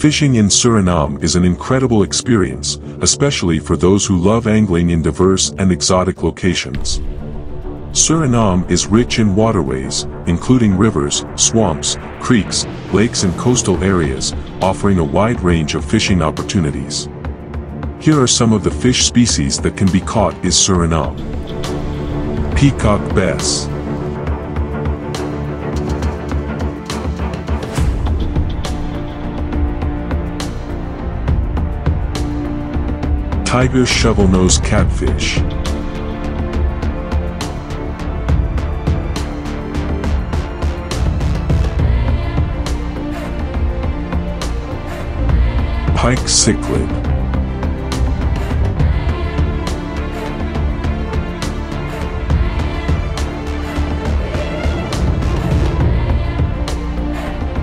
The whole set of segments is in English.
Fishing in Suriname is an incredible experience, especially for those who love angling in diverse and exotic locations. Suriname is rich in waterways, including rivers, swamps, creeks, lakes and coastal areas, offering a wide range of fishing opportunities. Here are some of the fish species that can be caught in Suriname. Peacock bass. Tiger shovelnose catfish. Pike cichlid.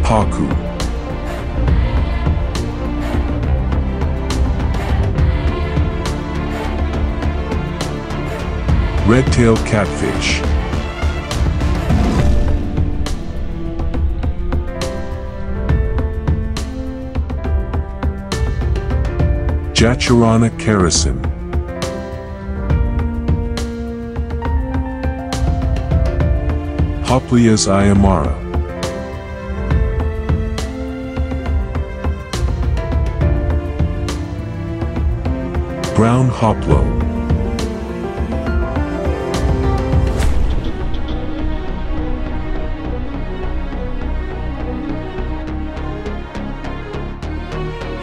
Pacu. Red-tail catfish. Jacharana kerosene. Hoplias aimara. Brown hoplo.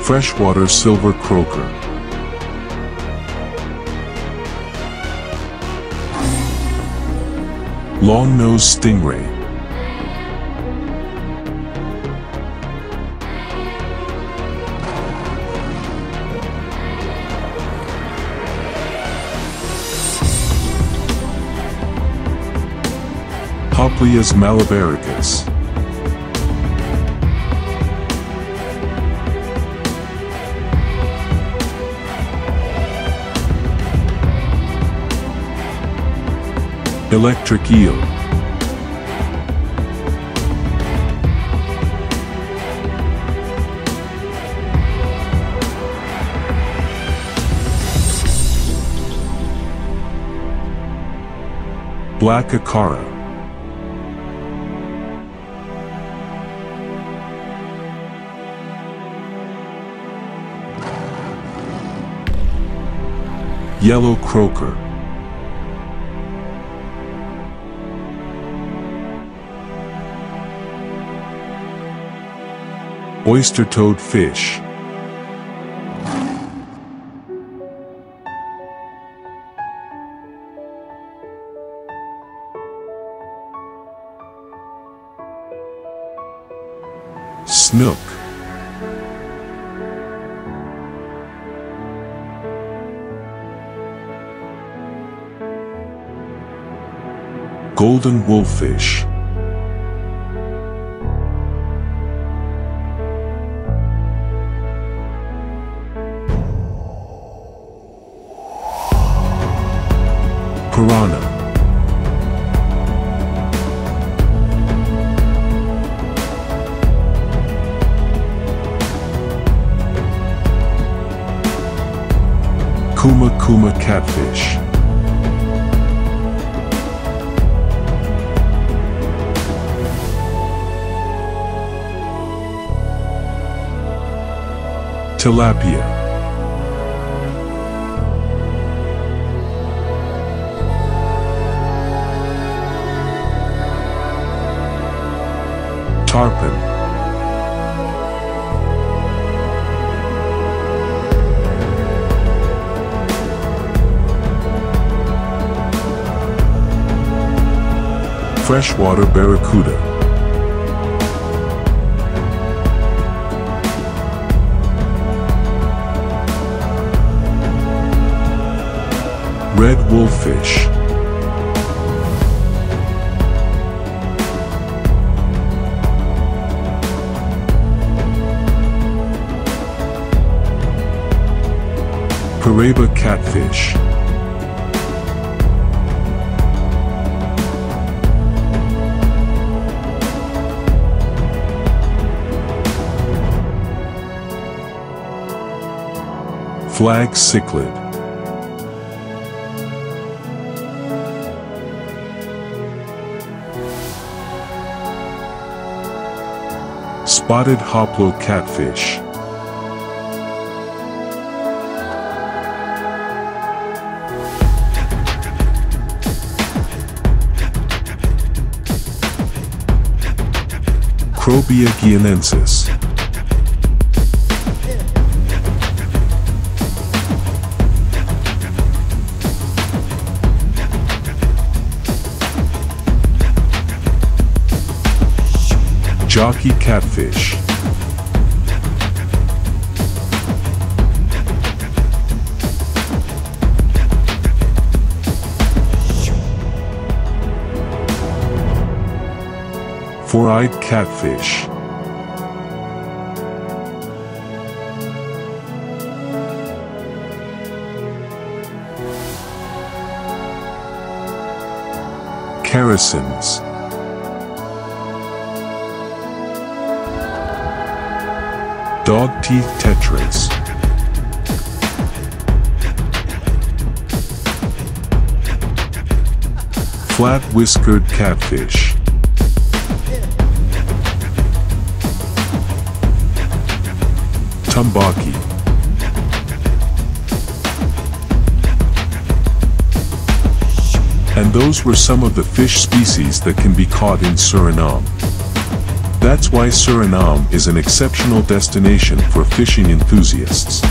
Freshwater silver croaker. Long-nosed stingray. Hoplias malabaricus. Electric eel. Black Acara. Yellow Croaker. Oyster toad fish. Snook. Golden wolffish. Piranha. Kuma Kuma catfish. Tilapia. Tarpon. Freshwater barracuda. Red wolffish. Paraiba catfish. Flag cichlid. Spotted hoplo catfish. Krobia guianensis. Jockey catfish. Four-eyed catfish. Characins. Dog teeth tetras. Flat whiskered catfish. Tambaqui. And those were some of the fish species that can be caught in Suriname. That's why Suriname is an exceptional destination for fishing enthusiasts.